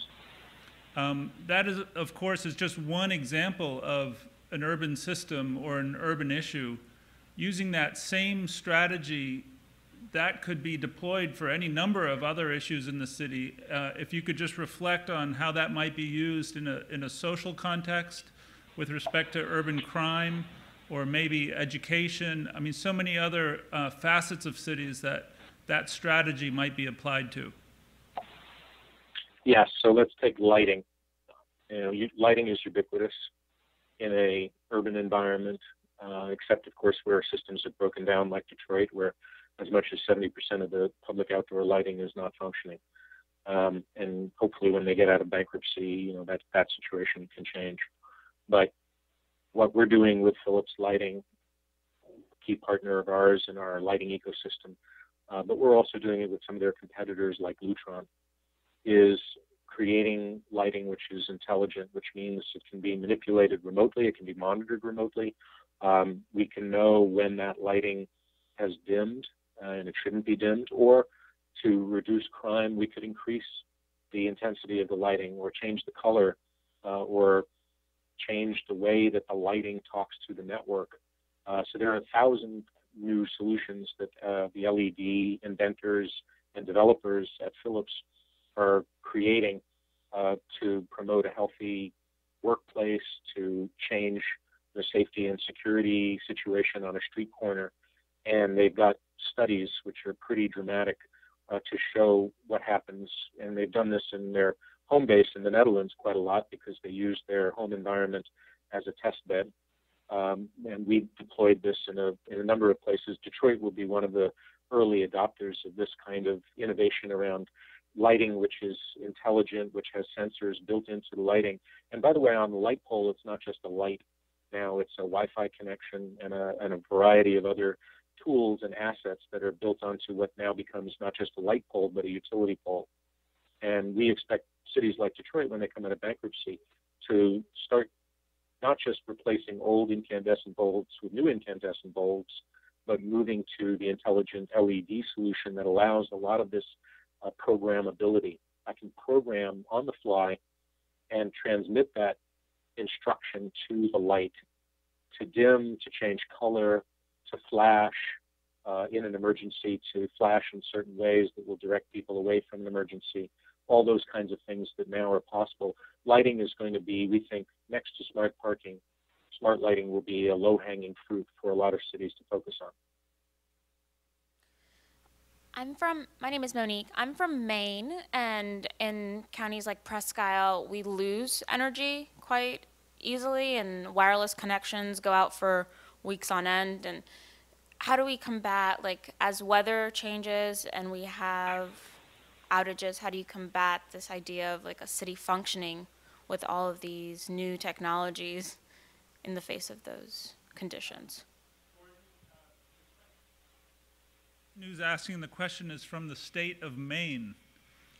um, that is, of course, is just one example of an urban system or an urban issue. Using that same strategy, that could be deployed for any number of other issues in the city. Uh, if you could just reflect on how that might be used in a, in a social context with respect to urban crime or maybe education. I mean, so many other uh, facets of cities that that strategy might be applied to. Yes, so let's take lighting. You know, lighting is ubiquitous in a urban environment, uh, except of course where systems have broken down, like Detroit, where as much as 70% of the public outdoor lighting is not functioning. Um, and hopefully, when they get out of bankruptcy, you know that that situation can change. But what we're doing with Philips Lighting, key partner of ours in our lighting ecosystem, uh, but we're also doing it with some of their competitors like Lutron, is creating lighting which is intelligent, which means it can be manipulated remotely, it can be monitored remotely. Um, we can know when that lighting has dimmed uh, and it shouldn't be dimmed, or to reduce crime, we could increase the intensity of the lighting or change the color uh, or change the way that the lighting talks to the network. Uh, so there are a thousand new solutions that uh, the LED inventors and developers at Philips are creating uh, to promote a healthy workplace, to change the safety and security situation on a street corner. And they've got studies which are pretty dramatic uh, to show what happens. And they've done this in their home base in the Netherlands quite a lot because they use their home environment as a test bed. Um, and we deployed this in a, in a number of places. Detroit will be one of the early adopters of this kind of innovation around lighting, which is intelligent, which has sensors built into the lighting. And by the way, on the light pole, it's not just a light now, it's a Wi Fi connection and a, and a variety of other tools and assets that are built onto what now becomes not just a light pole, but a utility pole. And we expect cities like Detroit, when they come out of bankruptcy, to start not just replacing old incandescent bulbs with new incandescent bulbs, but moving to the intelligent LED solution that allows a lot of this uh, programmability. I can program on the fly and transmit that instruction to the light to dim, to change color, to flash uh, in an emergency, to flash in certain ways that will direct people away from an emergency all those kinds of things that now are possible. Lighting is going to be, we think, next to smart parking, smart lighting will be a low hanging fruit for a lot of cities to focus on. I'm from, my name is Monique. I'm from Maine, and in counties like Presque Isle, we lose energy quite easily, and wireless connections go out for weeks on end. And how do we combat, like, as weather changes and we have outages, how do you combat this idea of like a city functioning with all of these new technologies in the face of those conditions. Who's asking the question is from the state of Maine.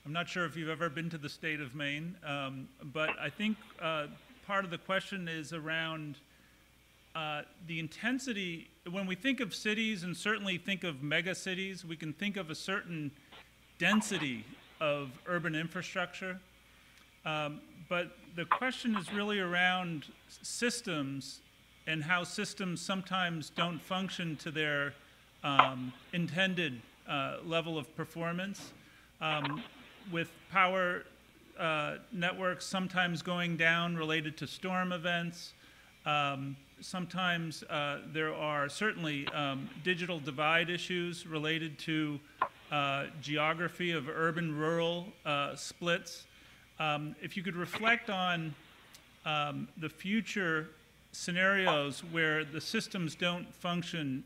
I'm not sure if you've ever been to the state of Maine, um, but I think uh, part of the question is around uh, the intensity. When we think of cities, and certainly think of mega cities, we can think of a certain density of urban infrastructure. Um, but the question is really around systems and how systems sometimes don't function to their um, intended uh, level of performance. Um, with power uh, networks sometimes going down related to storm events. Um, sometimes uh, there are certainly um, digital divide issues related to uh, geography of urban rural uh, splits. Um, if you could reflect on um, the future scenarios where the systems don't function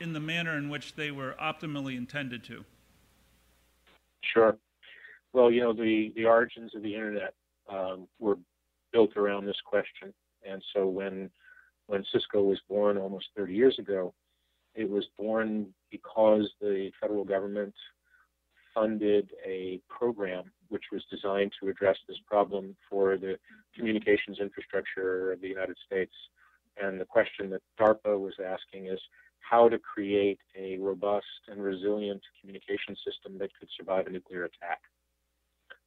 in the manner in which they were optimally intended to. Sure. Well, you know, the, the origins of the internet um, were built around this question. And so when, when Cisco was born almost 30 years ago, it was born because the federal government funded a program which was designed to address this problem for the communications infrastructure of the United States. And the question that DARPA was asking is how to create a robust and resilient communication system that could survive a nuclear attack,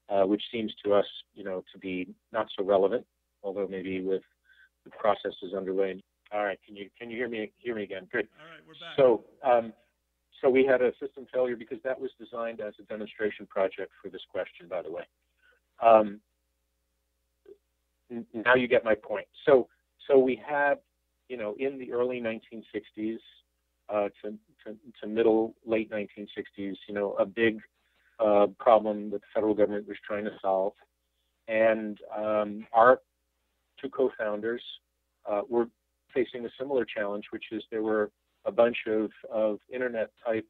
uh, which seems to us, you know, to be not so relevant, although maybe with the processes underway. All right, can you can you hear me hear me again? Good. All right, we're back. So, um, so we had a system failure because that was designed as a demonstration project for this question, by the way. Um, now you get my point. So, so we had, you know, in the early 1960s uh, to, to, to middle late 1960s, you know, a big uh, problem that the federal government was trying to solve, and um, our two co-founders uh, were facing a similar challenge, which is there were a bunch of, of internet type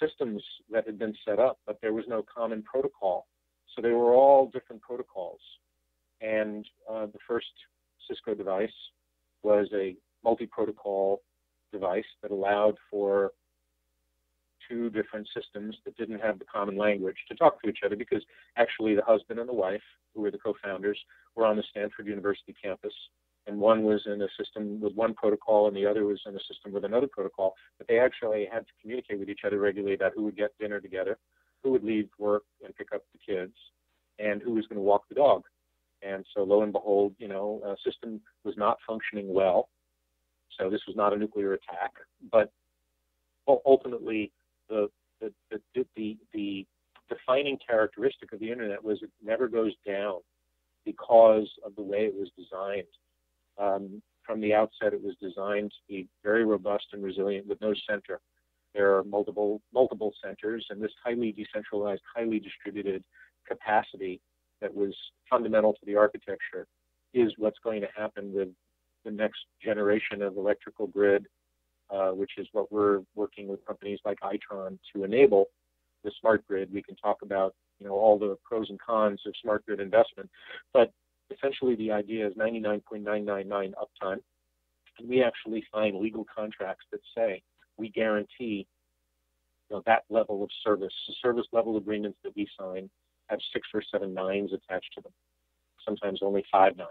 systems that had been set up, but there was no common protocol. So they were all different protocols. And uh, the first Cisco device was a multi protocol device that allowed for two different systems that didn't have the common language to talk to each other because actually the husband and the wife, who were the co founders, were on the Stanford University campus and one was in a system with one protocol and the other was in a system with another protocol. But they actually had to communicate with each other regularly about who would get dinner together, who would leave work and pick up the kids, and who was going to walk the dog. And so, lo and behold, you know, a system was not functioning well. So this was not a nuclear attack, but ultimately, the the the, the, the defining characteristic of the internet was it never goes down because of the way it was designed. Um, from the outset, it was designed to be very robust and resilient with no center. There are multiple multiple centers, and this highly decentralized, highly distributed capacity that was fundamental to the architecture is what's going to happen with the next generation of electrical grid, uh, which is what we're working with companies like Itron to enable the smart grid. We can talk about you know all the pros and cons of smart grid investment, but essentially the idea is 99.999 uptime. And we actually sign legal contracts that say we guarantee you know, that level of service. The service level agreements that we sign have six or seven nines attached to them, sometimes only five nines.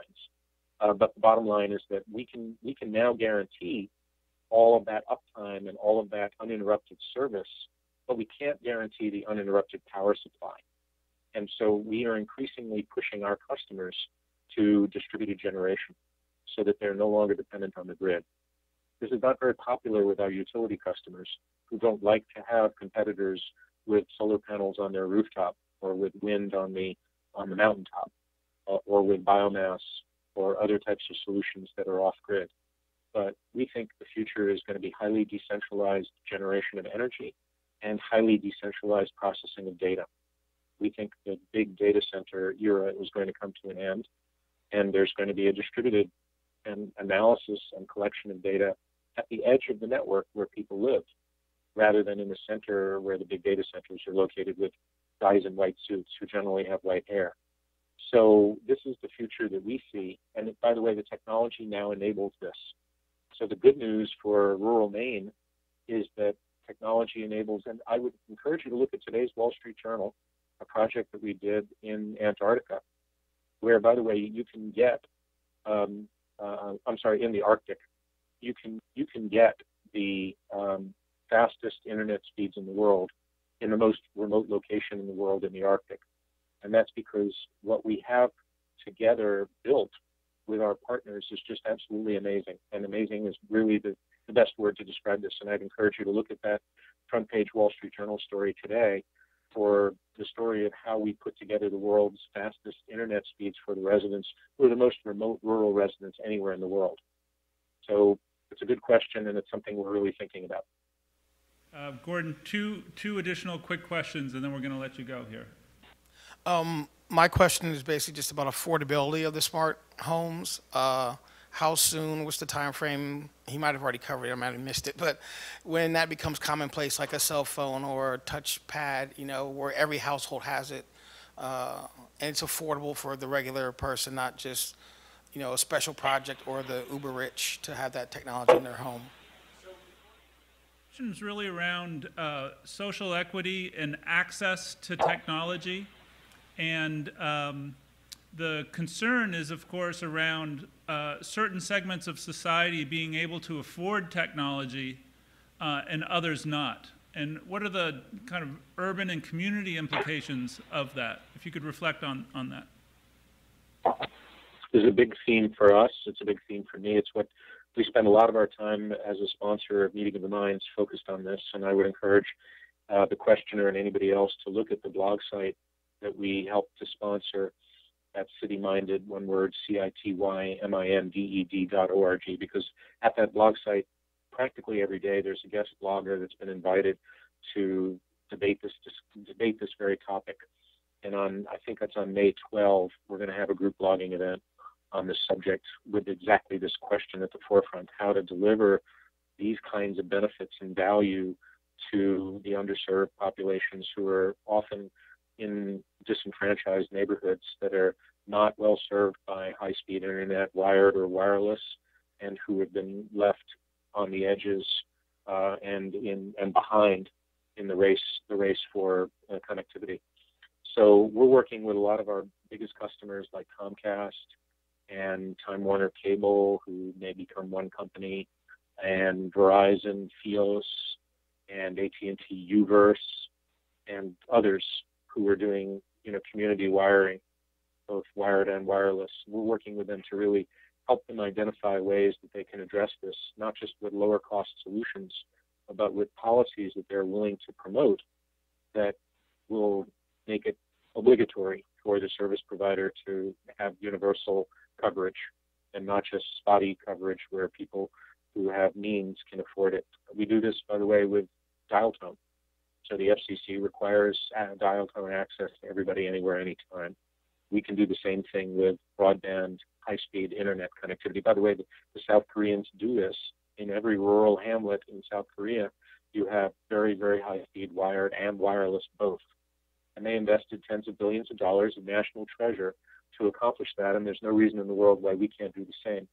Uh, but the bottom line is that we can we can now guarantee all of that uptime and all of that uninterrupted service, but we can't guarantee the uninterrupted power supply. And so we are increasingly pushing our customers to distributed generation so that they're no longer dependent on the grid. This is not very popular with our utility customers who don't like to have competitors with solar panels on their rooftop or with wind on the on the mountaintop uh, or with biomass or other types of solutions that are off grid. But we think the future is going to be highly decentralized generation of energy and highly decentralized processing of data. We think the big data center era is going to come to an end and there's going to be a distributed and analysis and collection of data at the edge of the network where people live, rather than in the center where the big data centers are located with guys in white suits who generally have white hair. So this is the future that we see. And by the way, the technology now enables this. So the good news for rural Maine is that technology enables, and I would encourage you to look at today's Wall Street Journal, a project that we did in Antarctica, where, by the way, you can get, um, uh, I'm sorry, in the Arctic, you can you can get the um, fastest internet speeds in the world in the most remote location in the world in the Arctic, and that's because what we have together built with our partners is just absolutely amazing. And amazing is really the, the best word to describe this. And I'd encourage you to look at that front page Wall Street Journal story today for the story of how we put together the world's fastest internet speeds for the residents who are the most remote rural residents anywhere in the world. So it's a good question, and it's something we're really thinking about. Uh, Gordon, two, two additional quick questions, and then we're going to let you go here. Um, my question is basically just about affordability of the smart homes. Uh, how soon? What's the time frame? He might have already covered it. I might have missed it. But when that becomes commonplace, like a cell phone or a touch pad, you know, where every household has it, uh, and it's affordable for the regular person, not just, you know, a special project or the uber rich to have that technology in their home. Is really around uh, social equity and access to technology. And um, the concern is, of course, around uh, certain segments of society being able to afford technology uh, and others not. And what are the kind of urban and community implications of that? If you could reflect on, on that. This is a big theme for us. It's a big theme for me. It's what we spend a lot of our time as a sponsor of Meeting of the Minds focused on this. And I would encourage uh, the questioner and anybody else to look at the blog site that we help to sponsor at CityMinded, one word, C-I-T-Y-M-I-N-D-E-D dot O-R-G, because at that blog site, practically every day, there's a guest blogger that's been invited to debate this, debate this very topic. And on, I think that's on May 12, we're going to have a group blogging event on this subject with exactly this question at the forefront, how to deliver these kinds of benefits and value to the underserved populations who are often in disenfranchised neighborhoods that are not well served by high speed internet, wired or wireless, and who have been left on the edges uh, and in and behind in the race the race for uh, connectivity. So we're working with a lot of our biggest customers like Comcast and Time Warner Cable, who may become one company, and Verizon, Fios, and AT&T UVerse, and others who are doing you know community wiring, both wired and wireless. We're working with them to really help them identify ways that they can address this, not just with lower cost solutions, but with policies that they're willing to promote that will make it obligatory for the service provider to have universal coverage and not just spotty coverage where people who have means can afford it. We do this, by the way, with dial tone. So the FCC requires uh, dial tone access to everybody, anywhere, anytime. We can do the same thing with broadband, high-speed internet connectivity. By the way, the, the South Koreans do this in every rural hamlet in South Korea. You have very, very high-speed wired and wireless both, and they invested tens of billions of dollars of national treasure to accomplish that. And there's no reason in the world why we can't do the same.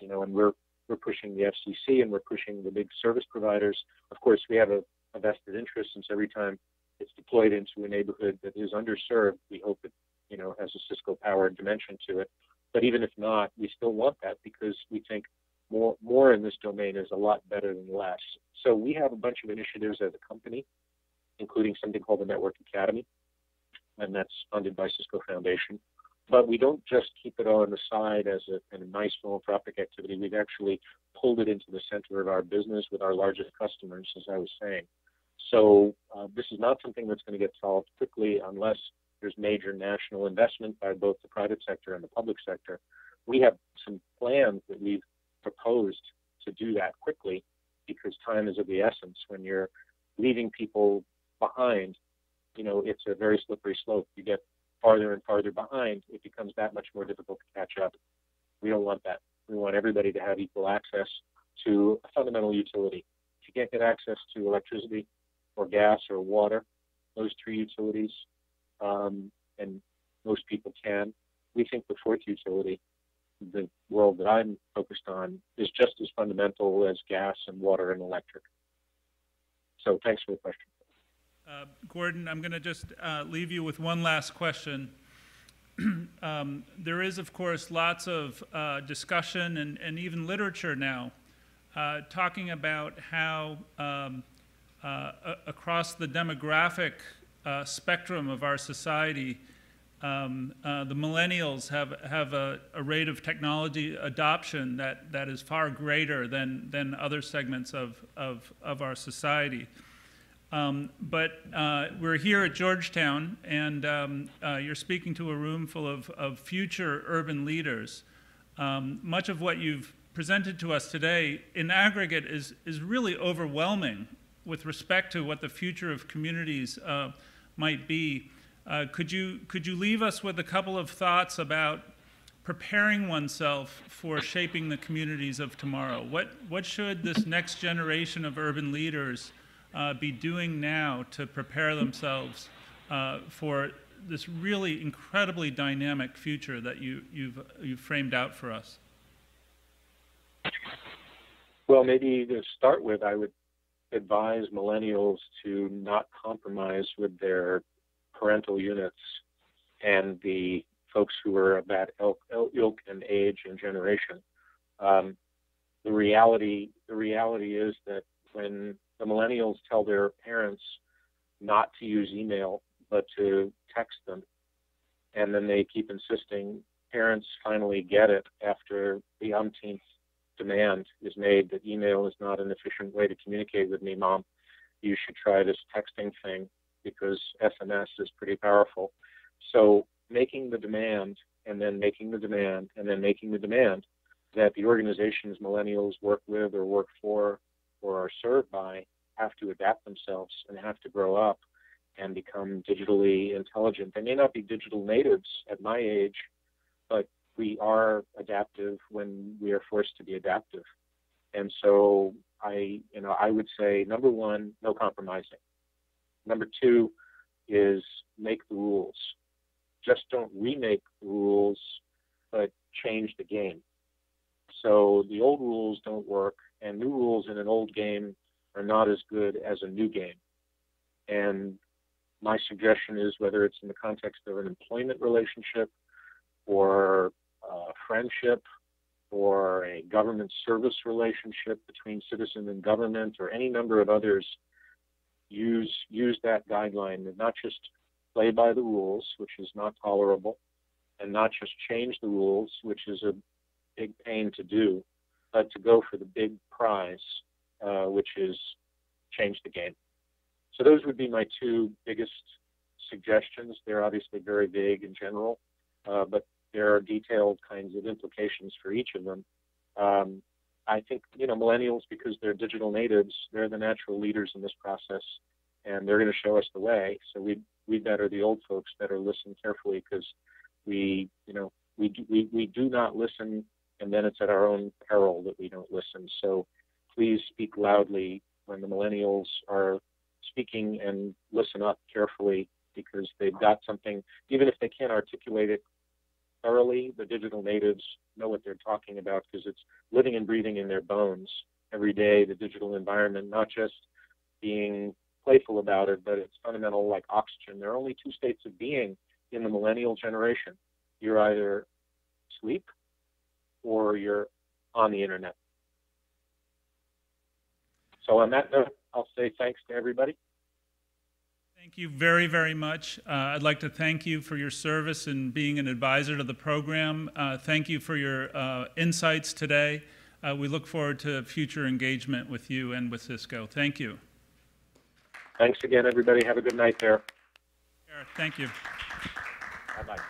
You know, and we're we're pushing the FCC and we're pushing the big service providers. Of course, we have a a vested interest since every time it's deployed into a neighborhood that is underserved, we hope it, you know, has a Cisco powered dimension to it. But even if not, we still want that because we think more more in this domain is a lot better than less. So we have a bunch of initiatives as a company, including something called the Network Academy, and that's funded by Cisco Foundation. But we don't just keep it on the side as a, a nice philanthropic activity. We've actually pulled it into the center of our business with our largest customers, as I was saying. So uh, this is not something that's going to get solved quickly unless there's major national investment by both the private sector and the public sector. We have some plans that we've proposed to do that quickly because time is of the essence. When you're leaving people behind, you know, it's a very slippery slope. You get farther and farther behind, it becomes that much more difficult to catch up. We don't want that. We want everybody to have equal access to a fundamental utility. If you can't get access to electricity, or gas or water, those three utilities, um, and most people can. We think the fourth utility, the world that I'm focused on, is just as fundamental as gas and water and electric. So thanks for the question. Uh, Gordon, I'm going to just uh, leave you with one last question. <clears throat> um, there is, of course, lots of uh, discussion and, and even literature now uh, talking about how um, across the demographic uh, spectrum of our society, um, uh, the millennials have, have a, a rate of technology adoption that, that is far greater than, than other segments of, of, of our society. Um, but uh, we're here at Georgetown, and um, uh, you're speaking to a room full of, of future urban leaders. Um, much of what you've presented to us today, in aggregate, is, is really overwhelming with respect to what the future of communities uh, might be. Uh, could, you, could you leave us with a couple of thoughts about preparing oneself for shaping the communities of tomorrow? What, what should this next generation of urban leaders uh, be doing now to prepare themselves uh, for this really incredibly dynamic future that you, you've, you've framed out for us? Well, maybe to start with, I would advise millennials to not compromise with their parental units and the folks who are that ilk, ilk and age and generation. Um, the reality, the reality is that when the millennials tell their parents not to use email but to text them, and then they keep insisting, parents finally get it after the umpteenth demand is made that email is not an efficient way to communicate with me, mom. You should try this texting thing because SMS is pretty powerful. So making the demand and then making the demand and then making the demand that the organizations millennials work with or work for or are served by have to adapt themselves and have to grow up and become digitally intelligent. They may not be digital natives at my age, but we are adaptive when we are forced to be adaptive. And so I, you know, I would say number one, no compromising. Number two is make the rules. Just don't remake the rules, but change the game. So the old rules don't work, and new rules in an old game are not as good as a new game. And my suggestion is whether it's in the context of an employment relationship or friendship or a government service relationship between citizen and government or any number of others, use use that guideline and not just play by the rules, which is not tolerable, and not just change the rules, which is a big pain to do, but to go for the big prize, uh, which is change the game. So those would be my two biggest suggestions. They're obviously very vague in general, uh, but there are detailed kinds of implications for each of them. Um, I think you know millennials because they're digital natives, they're the natural leaders in this process, and they're going to show us the way. So we we better the old folks better listen carefully because we you know we do, we we do not listen, and then it's at our own peril that we don't listen. So please speak loudly when the millennials are speaking and listen up carefully because they've got something even if they can't articulate it thoroughly. The digital natives know what they're talking about because it's living and breathing in their bones every day, the digital environment, not just being playful about it, but it's fundamental like oxygen. There are only two states of being in the millennial generation. You're either asleep or you're on the internet. So on that note, I'll say thanks to everybody. Thank you very, very much. Uh, I'd like to thank you for your service and being an advisor to the program. Uh, thank you for your uh, insights today. Uh, we look forward to future engagement with you and with Cisco. Thank you. Thanks again, everybody. Have a good night there. Thank you. Bye bye.